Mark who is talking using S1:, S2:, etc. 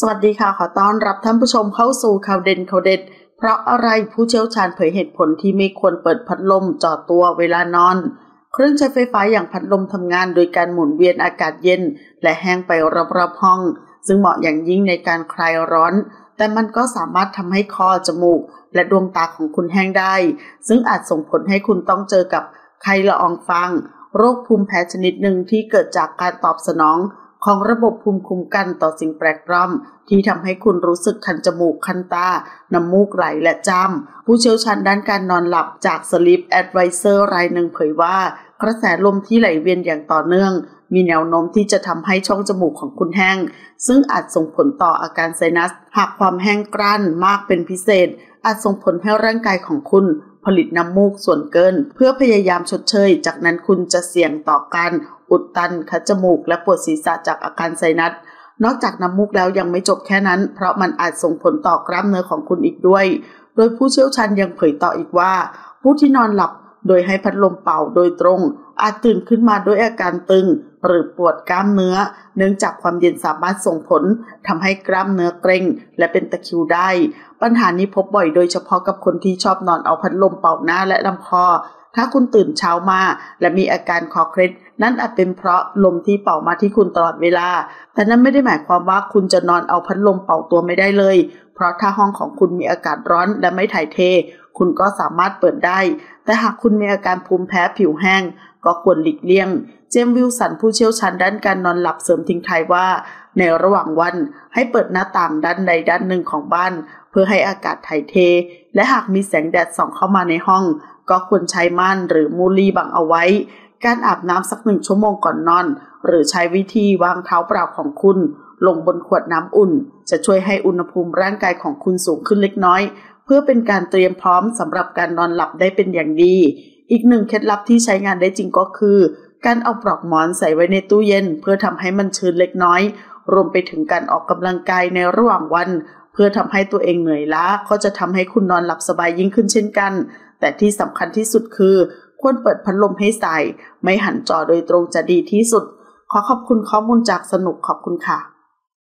S1: สวัสดีค่ะ ขอต้อนรับท่านผู้ชมเข้าสู่ข่าวเด่นข่าวเด็ด เพราะอะไรผู้เชี่ยวชาญเผยเหตุผลที่ไม่ควรเปิดพัดลมจอดตัวเวลานอน เครื่องใช้ไฟฟ้าอย่างพัดลมทำงานโดยการหมุนเวียนอากาศเย็น และแห้งไปรอบๆห้อง ซึ่งเหมาะอย่างยิ่งในการคลายร้อน แต่มันก็สามารถทำให้คอจมูก และดวงตาของคุณแห้งได้ ซึ่งอาจส่งผลให้คุณต้องเจอกับไข้ละอองฟางโรคภูมิแพ้ชนิดหนึ่งที่เกิดจากการตอบสนอง ของระบบภูมิคุ้มกันต่อสิ่งแปลกปลอม ที่ทำให้คุณรู้สึกคันจมูกคันตา น้ำมูกไหลและจามผู้เชี่ยวชาญด้านการนอนหลับจาก Sleep Advisor รายหนึ่งเผยว่ากระแสลมที่ไหลเวียนอย่างต่อเนื่อง มีแนวโน้มที่จะทำให้ช่องจมูกของคุณแห้ง ซึ่งอาจส่งผลต่ออาการไซนัส หากความแห้งกร้านมากเป็นพิเศษ อาจส่งผลให้ร่างกายของคุณผลิตน้ำมูกส่วนเกิน เพื่อพยายามชดเชย จากนั้นคุณจะเสี่ยงต่อการ อุดตันคัดจมูก และปวดศีรษะจากอาการไซนัสนอกจากน้ำมูกแล้วยังไม่จบแค่นั้น เพราะมันอาจส่งผลต่อกล้ามเนื้อของคุณอีกด้วย โดยผู้เชี่ยวชาญยังเผยต่ออีกว่า ผู้ที่นอนหลับโดยให้พัดลมเป่าโดยตรง อาจตื่นขึ้นมาด้วยอาการตึง หรือปวดกล้ามเนื้อ เนื่องจากความเย็นสามารถส่งผลทำให้กล้ามเนื้อเกร็ง และเป็นตะคริวได้ ปัญหานี้พบบ่อยโดยเฉพาะกับคนที่ชอบนอนเอาพัดลมเป่าหน้าและลำคอ ถ้าคุณตื่นเช้ามา และมีอาการคอเคล็ดนั่นอาจเป็นเพราะลมที่เป่ามาที่คุณตลอดเวลา แต่นั่นไม่ได้หมายความว่าคุณจะนอนเอาพัดลมเป่าตัวไม่ได้เลย เพราะถ้าห้องของคุณมีอากาศร้อนและไม่ถ่ายเท คุณก็สามารถเปิดได้ แต่หากคุณมีอาการภูมิแพ้ผิวแห้ง ก็ควรหลีกเลี่ยง เจมวิลสันผู้เชี่ยวชาญด้านการนอนหลับเสริมทิ้งท้ายว่า ในระหว่างวันให้เปิดหน้าต่างด้านใดด้านหนึ่งของบ้าน เพื่อให้อากาศถ่ายเท และหากมีแสงแดดส่องเข้ามาในห้อง ก็ควรใช้ม่านหรือมูลีบังเอาไว้ การอาบน้ำสักหนึ่งชั่วโมงก่อนนอน หรือใช้วิธีวางเท้าเปล่าของคุณ ลงบนขวดน้ำอุ่น จะช่วยให้อุณหภูมิร่างกายของคุณสูงขึ้นเล็กน้อย เพื่อเป็นการเตรียมพร้อมสำหรับการนอนหลับได้เป็นอย่างดี อีกหนึ่งเคล็ดลับที่ใช้งานได้จริงก็คือ การเอาปลอกหมอนใส่ไว้ในตู้เย็น เพื่อทำให้มันชื้นเล็กน้อย รวมไปถึงการออกกำลังกายในระหว่างวัน เพื่อทำให้ตัวเองเหนื่อยล้าก็จะทำให้คุณนอนหลับสบายยิ่งขึ้นเช่นกัน แต่ที่สำคัญที่สุดคือ ควรเปิดพัดลมให้ใส่ ไม่หันจอโดยตรงจะดีที่สุด ขอขอบคุณข้อมูลจากสนุกขอบคุณค่ะ